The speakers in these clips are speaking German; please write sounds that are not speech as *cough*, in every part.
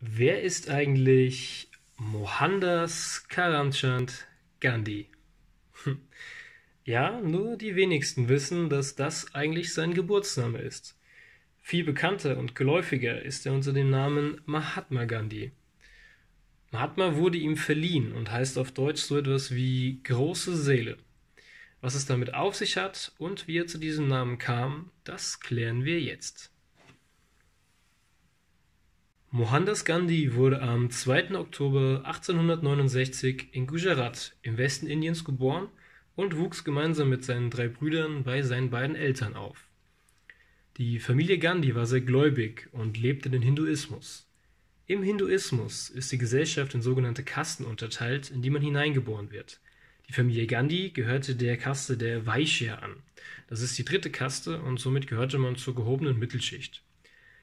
Wer ist eigentlich Mohandas Karamchand Gandhi? Hm. Ja, nur die wenigsten wissen, dass das eigentlich sein Geburtsname ist. Viel bekannter und geläufiger ist er unter dem Namen Mahatma Gandhi. Mahatma wurde ihm verliehen und heißt auf Deutsch so etwas wie große Seele. Was es damit auf sich hat und wie er zu diesem Namen kam, das klären wir jetzt. Mohandas Gandhi wurde am 2. Oktober 1869 in Gujarat im Westen Indiens geboren und wuchs gemeinsam mit seinen drei Brüdern bei seinen beiden Eltern auf. Die Familie Gandhi war sehr gläubig und lebte den Hinduismus. Im Hinduismus ist die Gesellschaft in sogenannte Kasten unterteilt, in die man hineingeboren wird. Die Familie Gandhi gehörte der Kaste der Vaishya an. Das ist die dritte Kaste und somit gehörte man zur gehobenen Mittelschicht.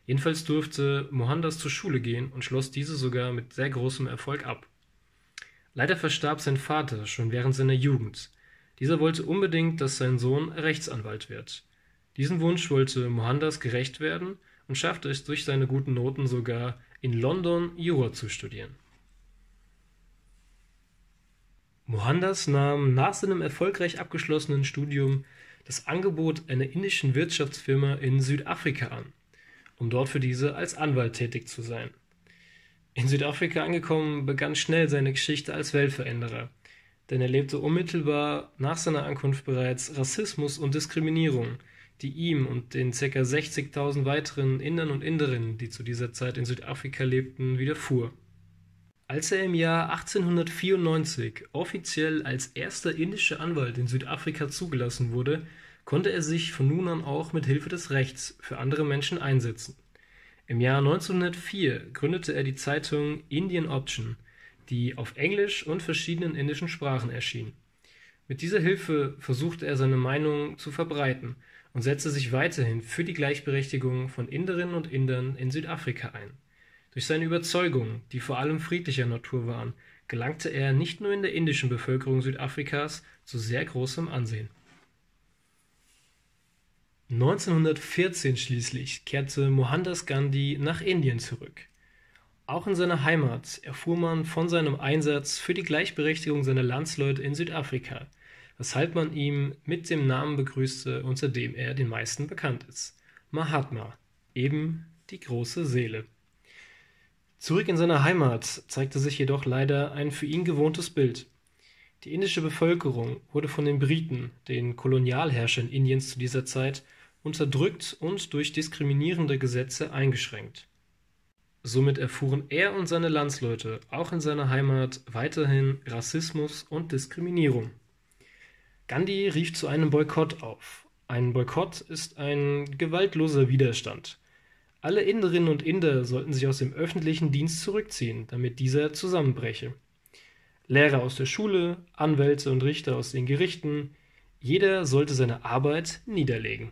Jedenfalls durfte Mohandas zur Schule gehen und schloss diese sogar mit sehr großem Erfolg ab. Leider verstarb sein Vater schon während seiner Jugend. Dieser wollte unbedingt, dass sein Sohn Rechtsanwalt wird. Diesen Wunsch wollte Mohandas gerecht werden und schaffte es durch seine guten Noten sogar, in London Jura zu studieren. Mohandas nahm nach seinem erfolgreich abgeschlossenen Studium das Angebot einer indischen Wirtschaftsfirma in Südafrika an um dort für diese als Anwalt tätig zu sein. In Südafrika angekommen, begann schnell seine Geschichte als Weltveränderer, denn er lebte unmittelbar nach seiner Ankunft bereits Rassismus und Diskriminierung, die ihm und den ca. 60.000 weiteren Indern und Inderinnen, die zu dieser Zeit in Südafrika lebten, widerfuhr. Als er im Jahr 1894 offiziell als erster indischer Anwalt in Südafrika zugelassen wurde, konnte er sich von nun an auch mit Hilfe des Rechts für andere Menschen einsetzen. Im Jahr 1904 gründete er die Zeitung Indian Option, die auf Englisch und verschiedenen indischen Sprachen erschien. Mit dieser Hilfe versuchte er seine Meinung zu verbreiten und setzte sich weiterhin für die Gleichberechtigung von Inderinnen und Indern in Südafrika ein. Durch seine Überzeugungen, die vor allem friedlicher Natur waren, gelangte er nicht nur in der indischen Bevölkerung Südafrikas zu sehr großem Ansehen. 1914 schließlich kehrte Mohandas Gandhi nach Indien zurück. Auch in seiner Heimat erfuhr man von seinem Einsatz für die Gleichberechtigung seiner Landsleute in Südafrika, weshalb man ihn mit dem Namen begrüßte, unter dem er den meisten bekannt ist: Mahatma, eben die große Seele. Zurück in seiner Heimat zeigte sich jedoch leider ein für ihn gewohntes Bild. Die indische Bevölkerung wurde von den Briten, den Kolonialherrschern Indiens zu dieser Zeit, unterdrückt und durch diskriminierende Gesetze eingeschränkt. Somit erfuhren er und seine Landsleute auch in seiner Heimat weiterhin Rassismus und Diskriminierung. Gandhi rief zu einem Boykott auf. Ein Boykott ist ein gewaltloser Widerstand. Alle Inderinnen und Inder sollten sich aus dem öffentlichen Dienst zurückziehen, damit dieser zusammenbreche. Lehrer aus der Schule, Anwälte und Richter aus den Gerichten, jeder sollte seine Arbeit niederlegen.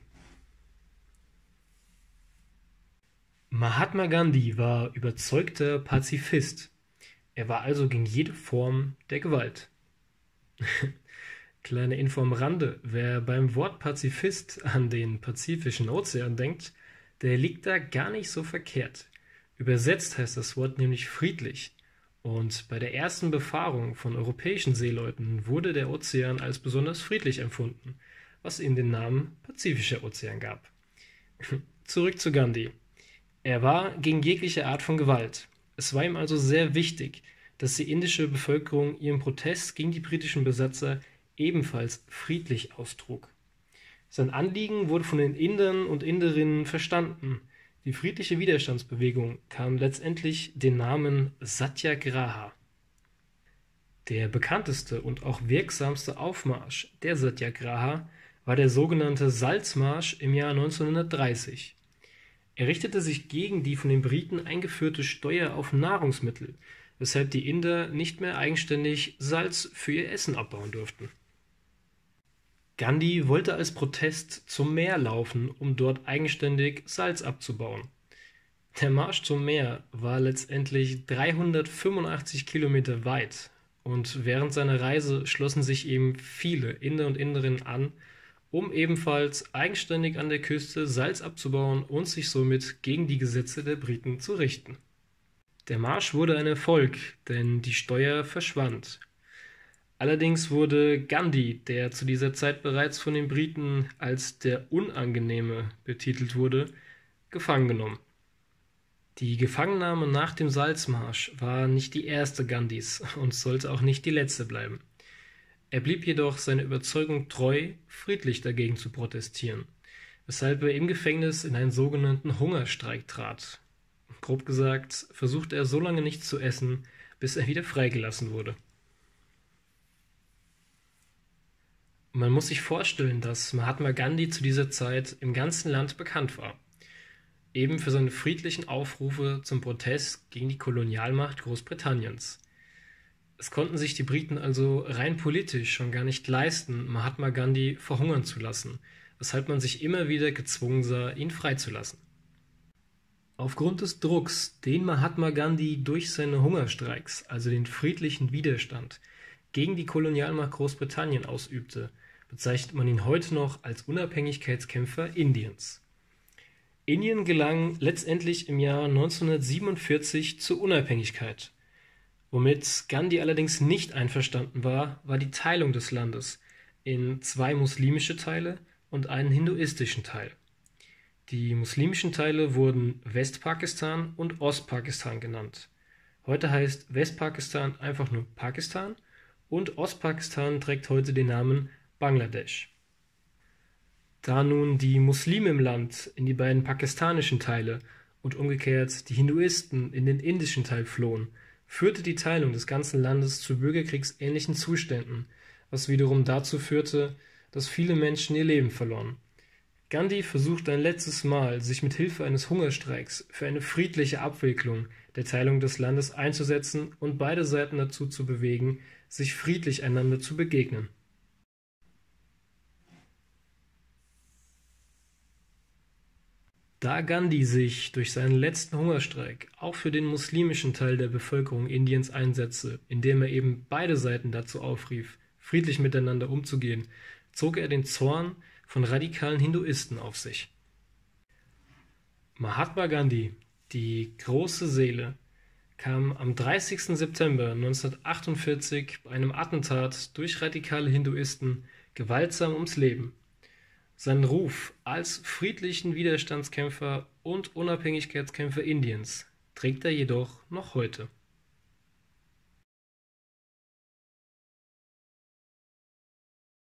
Mahatma Gandhi war überzeugter Pazifist. Er war also gegen jede Form der Gewalt. *laughs* Kleine Info am Rande: Wer beim Wort Pazifist an den Pazifischen Ozean denkt, der liegt da gar nicht so verkehrt. Übersetzt heißt das Wort nämlich friedlich. Und bei der ersten Befahrung von europäischen Seeleuten wurde der Ozean als besonders friedlich empfunden, was ihm den Namen Pazifischer Ozean gab. *laughs* Zurück zu Gandhi. Er war gegen jegliche Art von Gewalt. Es war ihm also sehr wichtig, dass die indische Bevölkerung ihren Protest gegen die britischen Besatzer ebenfalls friedlich austrug. Sein Anliegen wurde von den Indern und Inderinnen verstanden. Die friedliche Widerstandsbewegung kam letztendlich den Namen Satyagraha. Der bekannteste und auch wirksamste Aufmarsch der Satyagraha war der sogenannte Salzmarsch im Jahr 1930. Er richtete sich gegen die von den Briten eingeführte Steuer auf Nahrungsmittel, weshalb die Inder nicht mehr eigenständig Salz für ihr Essen abbauen durften. Gandhi wollte als Protest zum Meer laufen, um dort eigenständig Salz abzubauen. Der Marsch zum Meer war letztendlich 385 Kilometer weit und während seiner Reise schlossen sich ihm viele Inder und Inderinnen an, um ebenfalls eigenständig an der Küste Salz abzubauen und sich somit gegen die Gesetze der Briten zu richten. Der Marsch wurde ein Erfolg, denn die Steuer verschwand. Allerdings wurde Gandhi, der zu dieser Zeit bereits von den Briten als der Unangenehme betitelt wurde, gefangen genommen. Die Gefangennahme nach dem Salzmarsch war nicht die erste Gandhis und sollte auch nicht die letzte bleiben. Er blieb jedoch seiner Überzeugung treu, friedlich dagegen zu protestieren, weshalb er im Gefängnis in einen sogenannten Hungerstreik trat. Grob gesagt, versuchte er so lange nichts zu essen, bis er wieder freigelassen wurde. Man muss sich vorstellen, dass Mahatma Gandhi zu dieser Zeit im ganzen Land bekannt war. Eben für seine friedlichen Aufrufe zum Protest gegen die Kolonialmacht Großbritanniens. Es konnten sich die Briten also rein politisch schon gar nicht leisten, Mahatma Gandhi verhungern zu lassen, weshalb man sich immer wieder gezwungen sah, ihn freizulassen. Aufgrund des Drucks, den Mahatma Gandhi durch seine Hungerstreiks, also den friedlichen Widerstand, gegen die Kolonialmacht Großbritannien ausübte, bezeichnet man ihn heute noch als Unabhängigkeitskämpfer Indiens. Indien gelang letztendlich im Jahr 1947 zur Unabhängigkeit. Womit Gandhi allerdings nicht einverstanden war, war die Teilung des Landes in zwei muslimische Teile und einen hinduistischen Teil. Die muslimischen Teile wurden Westpakistan und Ostpakistan genannt. Heute heißt Westpakistan einfach nur Pakistan und Ostpakistan trägt heute den Namen Bangladesch. Da nun die Muslime im Land in die beiden pakistanischen Teile und umgekehrt die Hinduisten in den indischen Teil flohen, führte die Teilung des ganzen Landes zu bürgerkriegsähnlichen Zuständen, was wiederum dazu führte, dass viele Menschen ihr Leben verloren. Gandhi versuchte ein letztes Mal, sich mit Hilfe eines Hungerstreiks für eine friedliche Abwicklung der Teilung des Landes einzusetzen und beide Seiten dazu zu bewegen, sich friedlich einander zu begegnen. Da Gandhi sich durch seinen letzten Hungerstreik auch für den muslimischen Teil der Bevölkerung Indiens einsetzte, indem er eben beide Seiten dazu aufrief, friedlich miteinander umzugehen, zog er den Zorn von radikalen Hinduisten auf sich. Mahatma Gandhi, die große Seele, kam am 30. September 1948 bei einem Attentat durch radikale Hinduisten gewaltsam ums Leben. Seinen Ruf als friedlichen Widerstandskämpfer und Unabhängigkeitskämpfer Indiens trägt er jedoch noch heute.